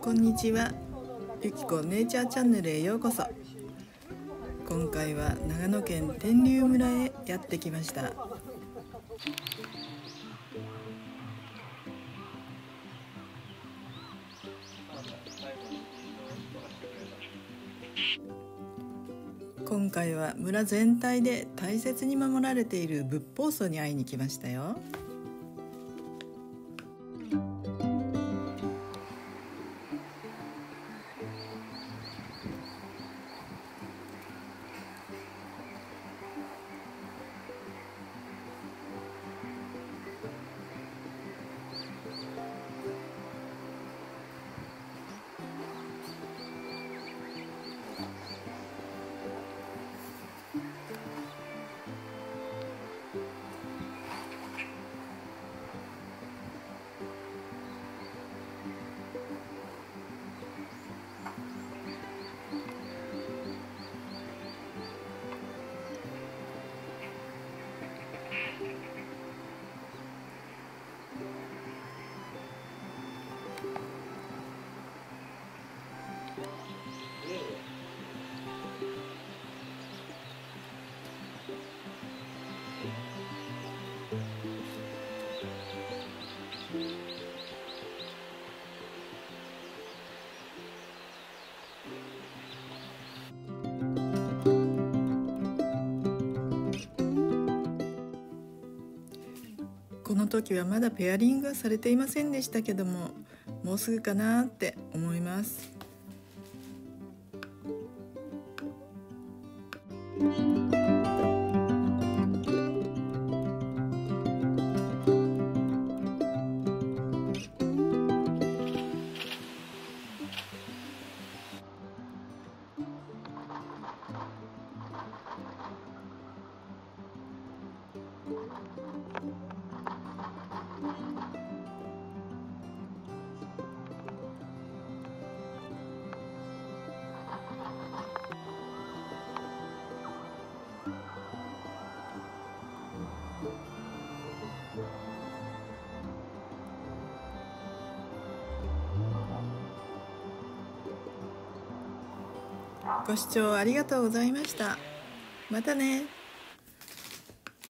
こんにちは。ゆきこネイチャーチャンネルへようこそ。今回は長野県天竜村へやってきました。今回は村全体で大切に守られている仏法僧に会いに来ましたよ。この時はまだペアリングはされていませんでしたけどももうすぐかなって思います。ご視聴ありがとうございました。またね。